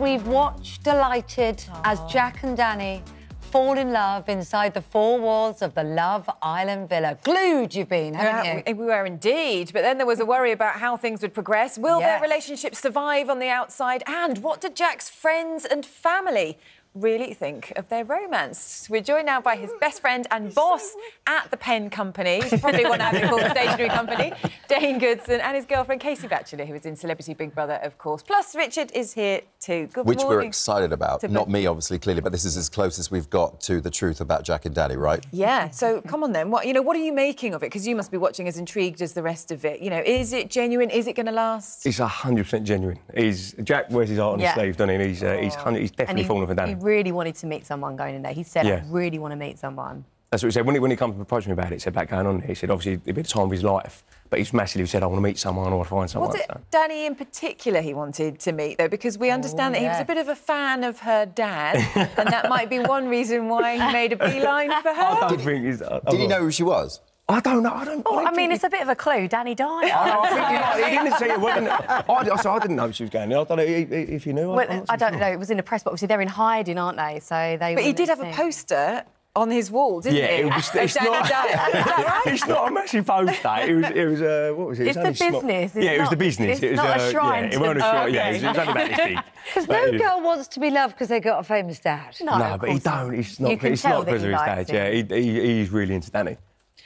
We've watched delighted as Jack and Dani fall in love inside the four walls of the Love Island villa. Glued you've been, uh, haven't Yeah, you? we, we were indeed, but then there was a worry about how things would progress. Will Yes. their relationship survive on the outside? And what did Jack's friends and family really think of their romance? We're joined now by his best friend and boss at the pen company. Probably one to have it called the stationery company, Dane Goodson, and his girlfriend Casey Batchelor, who is in Celebrity Big Brother, of course. Plus, Richard is here too. Good Which morning. we're excited about. Not me, obviously, clearly, but this is as close as we've got to the truth about Jack and Daddy, right? Yeah. So come on then. What you know? What are you making of it? Because you must be watching as intrigued as the rest of it. You know, is it genuine? Is it going to last? It's hundred percent genuine. He's Jack wears his heart on Yeah. his sleeve, doesn't he? And he's uh, he's, he's definitely he, falling for Dani. He really wanted to meet someone going in there. He said, Yeah. I really want to meet someone. That's what he said when he when he come to approach me about it. He said about going on. there, He said obviously it'd be the time of his life, but he's massively said I want to meet someone, I want to find someone. Was it so. Dani in particular he wanted to meet, though? Because we understand that he was oh, a bit of a fan of her dad, and that might be one reason why he made a beeline for I her. don't think he's. I, Did he know who she was? I don't know. I don't. Oh, don't I mean, think it's a bit of a clue. Danny Dyer. I think he, might- he didn't say it. Wasn't, I, I, so I didn't know she was going there. I don't know if, if you knew. Well, I'm I don't sure. know. It was in the press, but obviously they're in hiding, aren't they? So they. But he did have a poster on his wall, didn't Yeah, he? it was. Of It's Danny not. That right? It's not a massive poster. It was. It was. Uh, what was it? It's it the was only small- business, it's yeah, it was the business. it's it was. not a uh, shrine Yeah, to- it wasn't a Oh, shrine. Yeah, it was, it was only about this big. Because no it- girl wants to be loved because they got a famous dad. No, No, but he don't. It's not. You can it's tell not that because he of his likes dad. it. Yeah, he, he, he's really into Dani,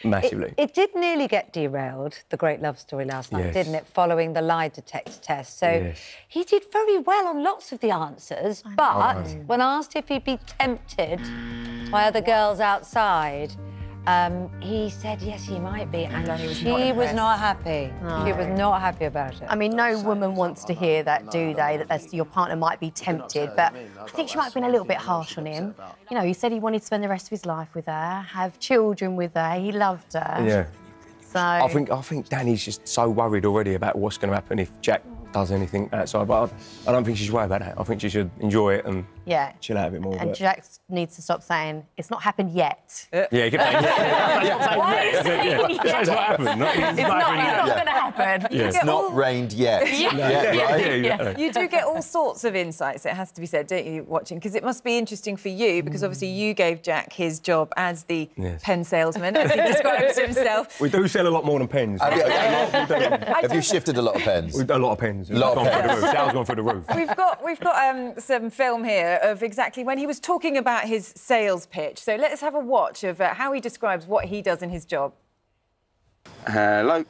massively. It did nearly get derailed, the great love story last night, Yes. didn't it? Following the lie detector test. So Yes. he did very well on lots of the answers, but when asked if he'd be tempted by other girls outside, um, he said yes, he might be, and Dani was she not was not happy. She was not happy about it. I mean, no woman wants to hear that, do they? That that's, your partner might be tempted, but I think she might have been a little bit harsh on him. You know, he said he wanted to spend the rest of his life with her, have children with her. He loved her. yeah. So I think I think Dani's just so worried already about what's going to happen if Jack does anything outside. But I, I don't think she should worry about that. I think she should enjoy it and yeah. chill out a bit more. And but- Jack needs to stop saying it's not happened yet. yeah, he kept saying, yeah, yeah, Why are you yeah, saying yeah, yet? yeah. It's not happened. Not, it's It's not not, happening it's yet. not going to happen. Yeah. It's not rained yet. Yeah. Yet, Yeah, right? yeah, yeah. You do get all sorts of insights, it has to be said, don't you, watching? Because it must be interesting for you, because obviously you gave Jack his job as the Yes. pen salesman, as he describes himself. We do sell a lot more than pens. Have you, We do. have you shifted a lot of pens? A lot of pens. A Lot of It's gone through pens. the roof. Sales gone through the roof. We've got we've got um, some film here of exactly when he was talking about his sales pitch. So let's have a watch of uh, how he describes what he does in his job. Hello.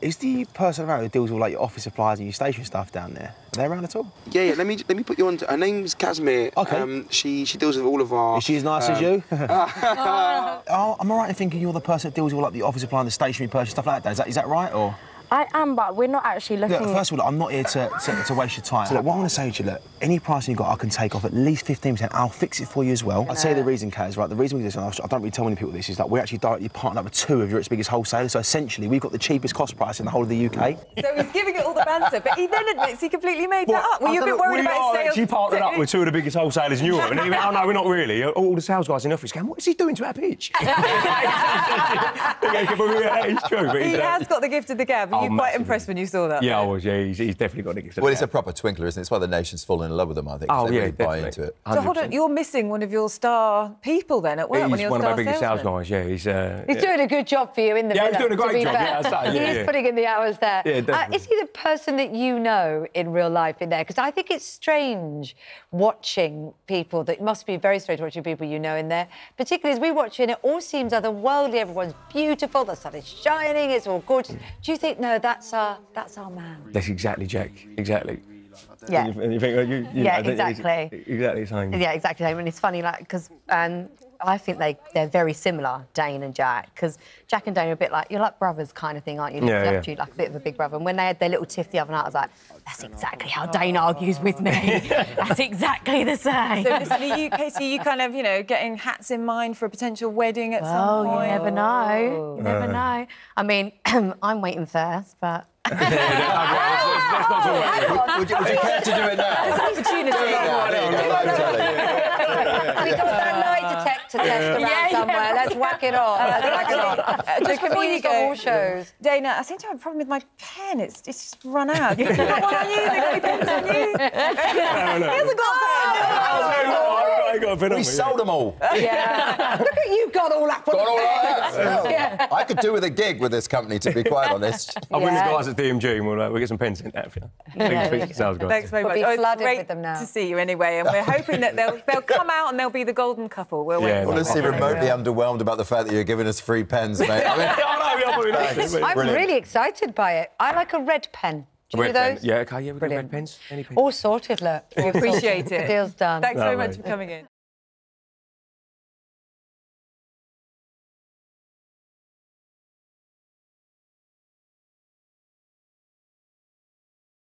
Is the person around who deals with like your office supplies and your station stuff down there? Are they around at all? Yeah, yeah. Let me let me put you on. To, her name's Casimir. Okay. Um, she she deals with all of our. Is she as nice as um, you? oh, I'm I right in thinking you're the person that deals with like the office supply and the stationery purchase stuff like that? Is that is that right or? I am, but we're not actually looking. Look, first of all, I'm not here to, to, to waste your time. So look, what I want to say to you, look, any pricing you got, I can take off at least 15%. I'll fix it for you as well. I'll tell you the reason, Kaz, right? The reason we do this, and I don't really tell many people this, is that we're actually directly partnered up with two of Europe's biggest wholesalers. So essentially, we've got the cheapest cost price in the whole of the UK. So he's giving it all the banter, but he then admits he completely made that up. Were you a bit worried we about are his sales? actually partnered up with two of the biggest wholesalers in Europe. And he went, oh, no, we're not really. All the sales guys in the office going, what is he doing to our pitch? yeah, it's true. But He he's, has got the gift of the gab. Were you quite massively. impressed when you saw that? Yeah, I was. Yeah, he's, he's definitely got a gift. of Well, the it's a proper twinkler, isn't it? It's why the nation's fallen in love with them, I think. Oh, they yeah, really buy definitely. into it. So hold on, you're missing one of your star people then at work. one of He's your one of star our biggest sales guys, yeah. He's, uh, He's yeah. doing a good job for you in the Yeah, he's doing a great job, fair. yeah, I yeah, He's yeah. putting in the hours there. Yeah, Uh, definitely. is he the person that you know in real life in there? Because I think it's strange watching people that must be very strange watching people you know in there, particularly as we watch it, it all seems otherworldly. Everyone's beautiful, the sun is shining, it's all gorgeous. Do you think no, that's our that's our man? That's exactly Jack. Exactly. Yeah. And you, and you think, you, you Yeah, know, it's exactly. Exactly the same. Yeah, exactly. same And it's funny, like, because um, I think they, they're very similar, Dane and Jack, because Jack and Dane are a bit like, you're like brothers kind of thing, aren't you? Yeah, yeah. up you like a bit of a big brother. And when they had their little tiff the other night, I was like, that's exactly how Dane argues with me. that's exactly the same. So listen, are you, Casey, you kind of, you know, getting hats in mind for a potential wedding at some point. Oh, you never know. You oh. never uh. know. I mean, I'm waiting first, but Let's not talk about it. Would you, would you care to do it now? We got that lie detector test around Yeah, yeah. somewhere. Let's whack it on. Let's whack it on. Just before you Used go, all shows. Dana, I seem to have a problem with my pen. It's, it's just run out. You got one on you. They got pens on you. He hasn't got a pen. Oh, I got a pen on We me, sold them all. Yeah. Look at you, got all that. Got all that. I could do with a gig with this company, to be quite honest. I'll bring the guys at DMG and we'll, uh, we'll get some pens in there for you. Speak- speak to the sales. Thanks very We'll much. be Oh, it's flooded great with them now. to see you anyway, and we're hoping that they'll they'll come out and they'll be the golden couple. We'll wait. Yeah, and see. Honestly, remotely underwhelmed about the fact that you're giving us free pens, mate. I mean, Oh, no, yeah, probably not. Thanks. I'm really excited by it. I like a red pen. Do you Red do pen. those? Yeah, okay, yeah, we've got red pens. Any pens? All sorted, look. We appreciate The it. deal's done. Thanks very Lovely. much for coming in.